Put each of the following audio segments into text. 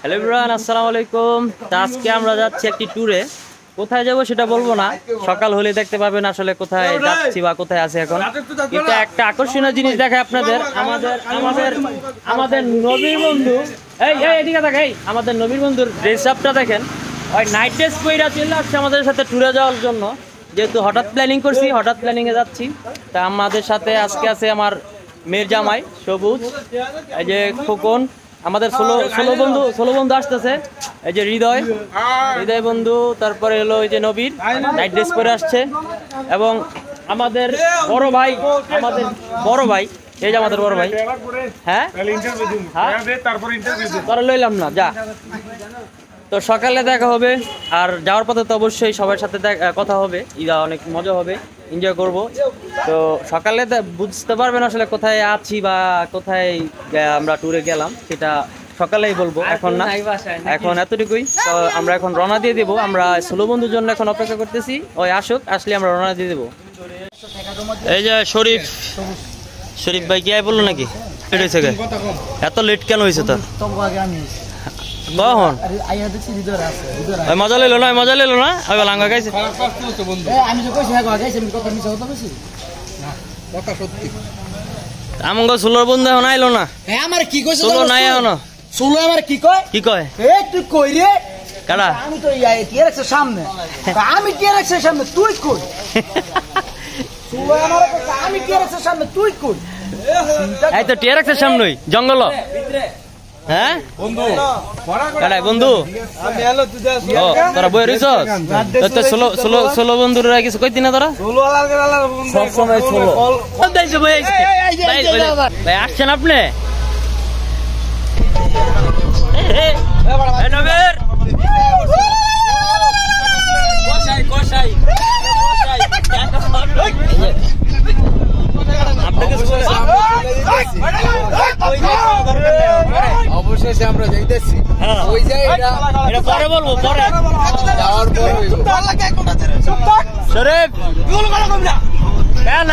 Hello Imran আসসালামু আলাইকুম। তা আজকে আমরা যাচ্ছি একটি ট্যুরে কোথায় যাব সেটা বলব না। সকাল হলে দেখতে পাবেন আসলে কোথায় যাচ্ছি বা কোথায় আছে এখন। এটা একটা আকর্ষণীয় জিনিস দেখায় আপনাদের। আমাদের আমাদের আমাদের নবীর বন্ধু এই এই এদিকে দেখ এই। আমাদের নবীর বন্ধুর ড্রেস আপটা দেখেন। ওই নাইট ড্রেস পইরা চলে আসছে আমাদের সাথে ট্যুরে যাওয়ার জন্য। যেহেতু হঠাৎ প্ল্যানিং করছি হঠাৎ প্ল্যানিংয়ে যাচ্ছি। তা আমাদের সাথে আজকে আছে আমার মেয়ের জামাই সবুজ। এই যে খোকন। আমাদের ষোলো ষোলো বন্ধু ষোলো বন্ধু আসতেছে। এই যে হৃদয়। হৃদয় বন্ধু তারপরে হলো এই যে নবীর নাইট ড্রেস পরে আসছে। এবং আমাদের বড় ভাই আমাদের বড় ভাই। এই যে আমাদের বড় ভাই। হ্যাঁ? হ্যাঁ? তোরা লইলাম না যা। তো সকালে দেখা হবে। আর যাওয়ার পথে তো অবশ্যই সবার সাথে কথা হবে। ইদা অনেক মজা হবে। এনজয় করব। তো সকালে বুঝতে পারবেন আসলে কোথায় আছি বা কোথায় আমরা ট্যুরে গেলাম সেটা সকালেই বলব এখন না। এখন এতটুকুই। তো আমরা এখন রওনা দিয়ে দেবো আমরা ষোলো বন্ধুর জন্য এখন অপেক্ষা করতেছি। ওই আসুক আসলে আমরা রওনা দিয়ে দেবো। এই যে শরীফ শরীফ ভাই কি বলল নাকি? লেট এত লেট কেন হয়েছে তোর? কখন? ওই মজা লইলো না মজা লইলো না? ওই লাঙ্গা খাইছে? আমি যে কইছি গাইছি আমি কথা মিছা কথা কইছি আমগো ষোলোর বন্ধু এখন আইলো না। হ্যাঁ আমার কি কইছে ষোলো নাই এখনও। ষোলো আমার কি কয়? কি কয়? এ তুই কই রে কারা আমি তো ইয়া টিয়ার এক্সের সামনে। আমি টিয়ার এক্সের সামনে তুই কই? ষোলো আমার আমি টিয়ার এক্সের সামনে তুই কই? এই তো টিয়ার রাখছে সামনেই জঙ্গল হ্যাঁ বন্ধু ও তোরা বই রইছ তো ষোলো ষোলো ষোলো বন্ধুরা কিছু কইতি না তোরা সবসময় ষোলো ভাই আসছেন আপনি এই, এই, এই নবীর। আপনাকে অবশেষে আমরা যাইতেছি। হ্যাঁ। ওই পরে বলব পরে। যাওয়ার পর শরীফ। কেন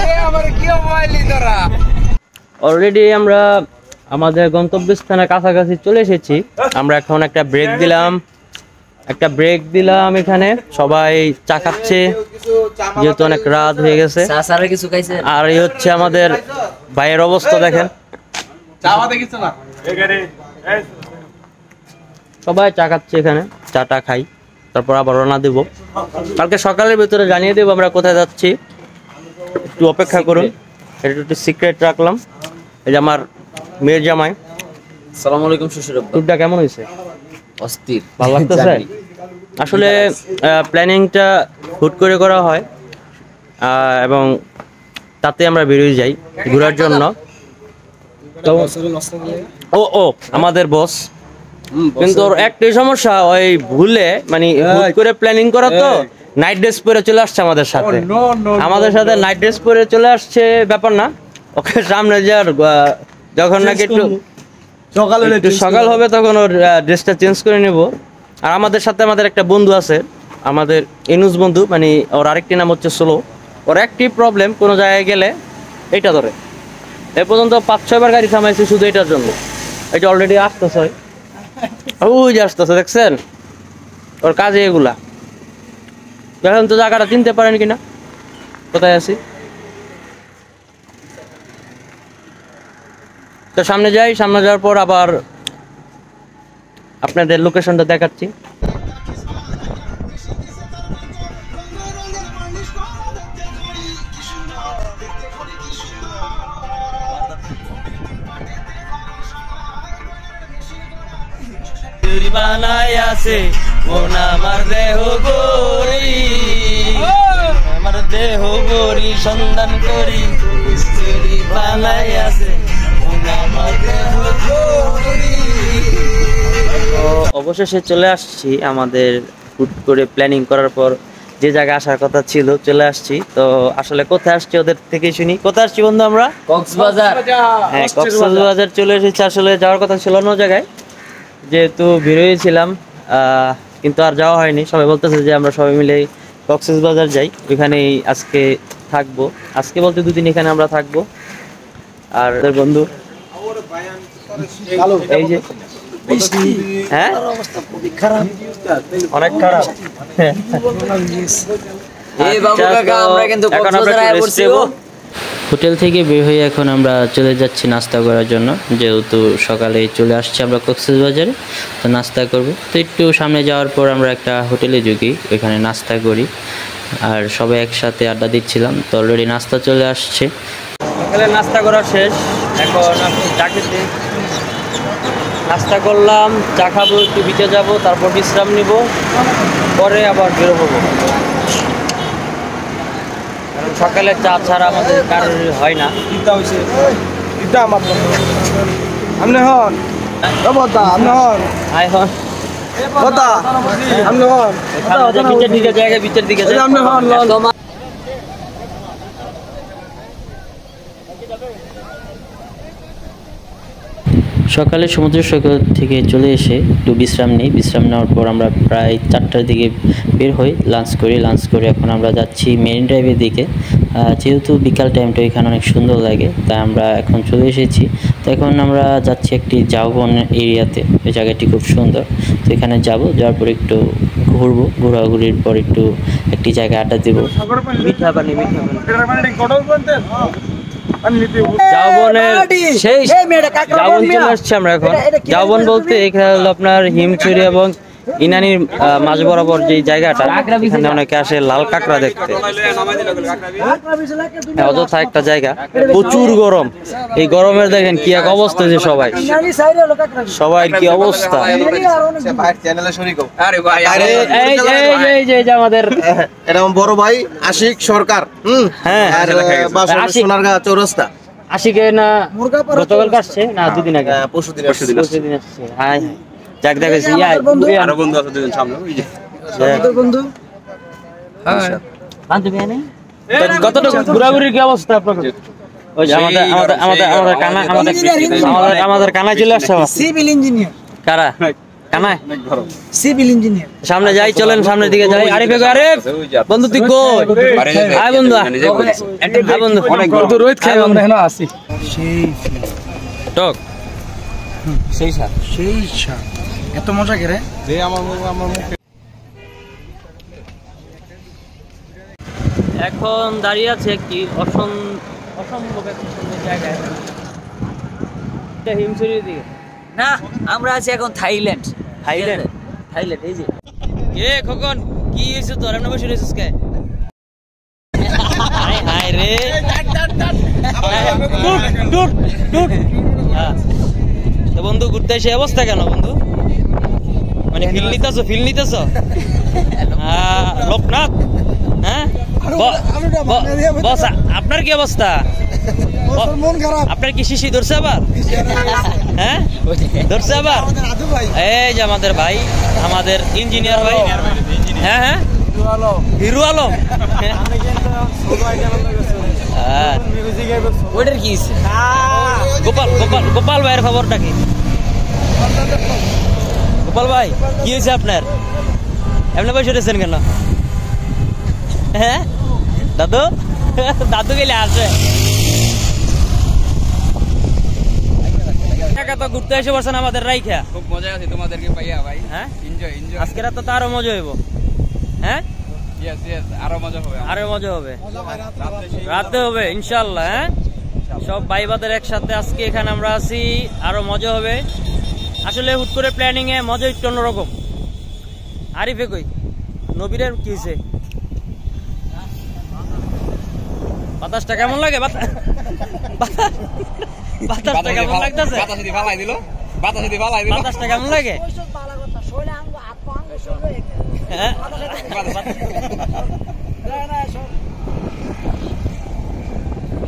এ আমার কি মোবাইলি তোরা? অলরেডি আমরা আমাদের গন্তব্যস্থানের কাছাকাছি চলে এসেছি। আমরা এখন একটা ব্রেক দিলাম। একটা ব্রেক দিলাম এখানে। সবাই চা খাচ্ছে। যেহেতু অনেক রাত হয়ে গেছে। খাইছে? আর এই হচ্ছে আমাদের ভাইয়ের অবস্থা দেখেন। চাওয়া দেখিস না। সবাই চা খাচ্ছে এখানে চাটা খাই তারপর আবার রওনা দেব। কালকে সকালের ভিতরে জানিয়ে দেবো আমরা কোথায় যাচ্ছি। একটু অপেক্ষা করুন এটা একটু সিক্রেট রাখলাম। এই যে আমার মেয়ের জামাই। সালাম আলাইকুম শ্বশুর ট্যুরটা কেমন হয়েছে? অস্থির। ভালো লাগতেছে? আসলে প্ল্যানিংটা হুট করে করা হয় আহ, এবং তাতে আমরা বেরিয়ে যাই ঘোরার জন্য। তো ও ও আমাদের বস কিন্তু ওর একটাই সমস্যা ওই ভুলে মানে হুট করে প্ল্যানিং করা তো নাইট ড্রেস পরে চলে আসছে আমাদের সাথে। আমাদের সাথে নাইট ড্রেস পরে চলে আসছে ব্যাপার না। ওকে সামনে যে আর আহ, যখন নাকি একটু সকালে একটু সকাল হবে তখন ওর ড্রেসটা চেঞ্জ করে নেব। আর আমাদের সাথে আমাদের একটা বন্ধু আছে আমাদের ইনুস বন্ধু মানে ওর আরেকটি নাম হচ্ছে সোলো। ওর একটি প্রবলেম কোনো জায়গায় গেলে এটা ধরে। এ পর্যন্ত পাঁচ, ছয়বার গাড়ি থামাইছে শুধু এটার জন্য। এটা অলরেডি আসতেছে। ওই যে আসতেছে, দেখছেন? ওর কাজে এগুলা। দেখেন তো জায়গাটা চিনতে পারেন কিনা? কোথায় আছি? তো সামনে যাই, সামনে যাওয়ার পর আবার আপনাদের লোকেশনটা দেখাচ্ছি। বানাই আছে। মন আমার দেহ গরি আমার দেহ গরি সন্ধান করি। বানাই আছে। মন আমার দেহ গরি অবশেষে চলে আসছি আমাদের হুট করে প্ল্যানিং করার পর যে জায়গায় আসার কথা ছিল চলে আসছি। তো আসলে কোথায় আসছি ওদের থেকে শুনি। কোথায় আসছি বন্ধু আমরা? কক্সবাজার। হ্যাঁ কক্সবাজার। চলে এসেছি। আসলে যাওয়ার কথা ছিল অন্য জায়গায়। যেহেতু বেরোয়েছিলাম কিন্তু আর যাওয়া হয়নি। সবাই বলতেছে যে আমরা সবাই মিলে কক্সবাজার যাই। ওইখানেই আজকে থাকব। আজকে বলতে দুদিন এখানে আমরা থাকব। আর ওদের বন্ধু এই যে হ্যাঁ? খারাপ অনেক খারাপ। এই বাবু কাকা, আমরা কিন্তু কক্সবাজারে একটু হোটেল থেকে বের হয়ে এখন আমরা চলে যাচ্ছি নাস্তা করার জন্য। যেহেতু সকালে চলে আসছি আমরা কক্সবাজারে, তো নাস্তা করব। তো একটু সামনে যাওয়ার পর আমরা একটা হোটেলে ঢুকি ওইখানে নাস্তা করি। আর সবাই একসাথে আড্ডা দিচ্ছিলাম, তো অলরেডি নাস্তা চলে আসছে। সকালে নাস্তা করা শেষ। এখন নাস্তা করলাম, চা খাব, একটু বিচে যাব, তারপর বিশ্রাম নিব। পরে আবার বেরো হব। কারণ সকালে চা ছাড়া আমাদের কারোর হয় না। ইটা হইছে। ইটা আমার আমনে হন। বদা আমনে হন। আয় হন। বদা আমনে হন। বিচের দিকে জায়গা বিচার দিকে হন সকালে সমুদ্র সৈকত থেকে চলে এসে একটু বিশ্রাম নিই। বিশ্রাম নেওয়ার পর আমরা প্রায় চারটার দিকে বের হই লাঞ্চ করি। লাঞ্চ করে এখন আমরা যাচ্ছি মেরিন ড্রাইভের দিকে। যেহেতু বিকাল টাইমটা এখানে অনেক সুন্দর লাগে তাই আমরা এখন চলে এসেছি। তো এখন আমরা যাচ্ছি একটি জাউবন এরিয়াতে। এই জায়গাটি খুব সুন্দর। তো এখানে যাব যাওয়ার পর একটু ঘুরবো। ঘোরাঘুরির পর একটু একটি জায়গায় আড্ডা দেবো। মিঠা পানি মিঠা পানি। জাউবনের সেই এই মেয়েটা কাকড়া জাউবন বন মিয়া। চলে আসছি আমরা এখন। জানি বলতে এখানে হলো আপনার হিমচুরি এবং ইনানির আহ, মাঝ বরাবর যে জায়গাটা এখানে অনেকে আসে লাল কাঁকড়া দেখতে। হ্যাঁ, অযথা একটা জায়গা। প্রচুর গরম। এই গরমের দেখেন কি এক অবস্থা যে সবাই। সবাই কি অবস্থা। আমাদের এটা বড় ভাই আশিক সরকার হুম? হ্যাঁ। সোনারগাঁ চৌরাস্তা। আশিকে না গতকাল কাটছে না দুদিন আগে? পরশুদিন আসছে। পরশুদিন আসছে। হাই হাই যাক দেখেছি এই যে আমাদের বন্ধু। আরও বন্ধু বন্ধু। বান্ধবী নেই কতটুকু ঘোরাঘুরির কি অবস্থা আপনাদের ওই যে আমাদের আমাদের আমাদের আমাদের কানা আমাদের আমাদের আমাদের কানায় চলে আসছে সিভিল ইঞ্জিনিয়ার। কারা? কানায়? Civil engineer. সামনে যাই চলেন সামনের দিকে যাই। আরিফ এগো, আরিফ! বন্ধু তুই কই? আয় বন্ধু আয় বন্ধু। অনেক বন্ধু রোহিত খাই বন্ধু আছি সেই টক সেই স্বাদ এত মজা করে? যে আমার আমার মুখে। এখন দাঁড়িয়ে আছে একটি অসম অসম্ভব একটি সুন্দর জায়গায়। দিকে। না আমরা আছি এখন থাইল্যান্ড। থাইল্যান্ড? থাইল্যান্ড এই যে। এ খোকন কি হয়েছে তোর? এমন বসে রয়েছিস কে? হাই হাই রে। হ্যাঁ। তো বন্ধু ঘুরতে এসে অবস্থা কেন বন্ধু? মানে ফিল নিতেছো ফিল নিতেছো? লোকনাথ? হ্যাঁ? বস আপনার কি অবস্থা? মন আপনার কি শিশি ধরছে আবার? হ্যাঁ? ধরছে আবার? এই যে আমাদের ভাই আমাদের ইঞ্জিনিয়ার ভাই। হ্যাঁ হ্যাঁ? হিরু আলম। হ্যাঁ। ওইটার কি গোপাল গোপাল গোপাল ভাইয়ের খবরটা কি গোপাল ভাই কি হয়েছে আপনার? এমনি বসে রয়েছেন কেন? হ্যাঁ? দাদু? দাদু গেলে আসে তো ঘুরতে এসে বসেন আমাদের রাইখা। খুব মজা আছে তোমাদেরকে পাইয়া ভাই। হ্যাঁ? এনজয় এনজয় আজকে রাত তো আরও মজা হইব। হ্যাঁ? আরও মজা হবে আরও মজা হবে। রাতে হবে ইনশাল্লাহ হ্যাঁ? সব ভাই বাদের একসাথে আজকে এখানে আমরা আছি আরও মজা হবে। আসলে হুট করে প্ল্যানিং এ মজা একটু অন্যরকম। আরিফে কই? নবীরের কি হয়েছে বাতাসটা কেমন লাগে? বাতা- বাতা- বাতাসটা কেমন লাগতেছে? বাতাস যদি ফালাই দিল বাতাস যদি ফালাই দিল। বাতাসটা কেমন লাগে? হ্যাঁ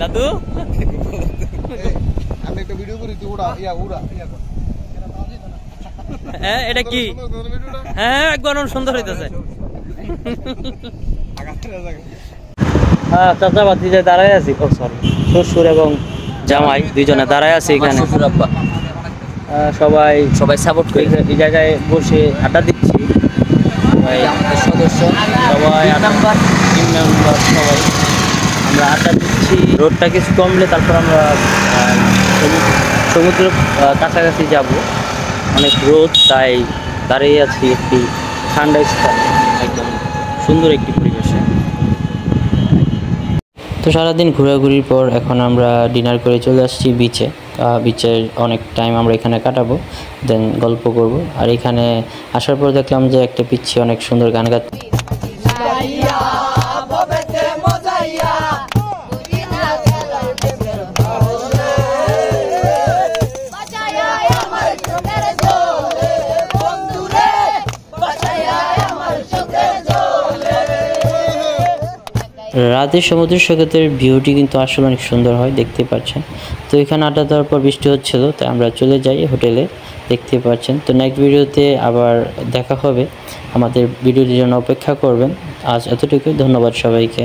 দাদু? আমি একটা ভিডিও করি তুই উড়া ইয়া উড়া ইয়া কর। হ্যাঁ এটা কি? হ্যাঁ একবার অনেক সুন্দর হইতেছে। হ্যাঁ চাচা দাঁড়ায় আছি ও সরি শ্বশুর এবং জামাই দুইজনে দাঁড়ায় আছে এখানে। শ্বশুর সবাই সবাই সাপোর্ট করে। এই- এই জায়গায় বসে আড্ডা দিচ্ছি। আমাদের সদস্য সবাই মেম্বার সবাই। আমরা আড্ডা দিচ্ছি। রোডটা কিছু কমলে তারপর আমরা সমুদ্র কাছাকাছি যাব। অনেক রোদ, তাই দাঁড়িয়ে আছি একটি ঠান্ডা স্থান। একদম সুন্দর একটি তো সারাদিন ঘোরাঘুরির পর এখন আমরা ডিনার করে চলে আসছি বিচে বিচের অনেক টাইম আমরা এখানে কাটাবো দেন গল্প করব। আর এখানে আসার পর দেখলাম যে একটা পিচ্ছি অনেক সুন্দর গান গাচ্ছে। রাতে সমুদ্র সৈকতের ভিউটি কিন্তু আসলে অনেক সুন্দর হয়, দেখতে পাচ্ছেন। তো এখানে আড্ডা দেওয়ার পর বৃষ্টি হচ্ছিল তাই আমরা চলে যাই হোটেলে, দেখতে পাচ্ছেন। তো নেক্সট ভিডিওতে আবার দেখা হবে। আমাদের ভিডিওটির জন্য অপেক্ষা করবেন। আজ এতটুকুই, ধন্যবাদ সবাইকে।